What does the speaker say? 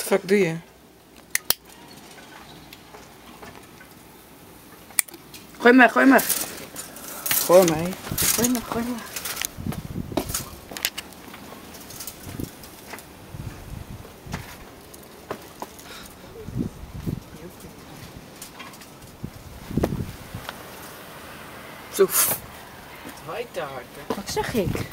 de fuck doe je? Gooi maar, gooi maar. Gooi mij. Gooi me, gooi me. Zo. Het waait te hard. Wat zeg ik?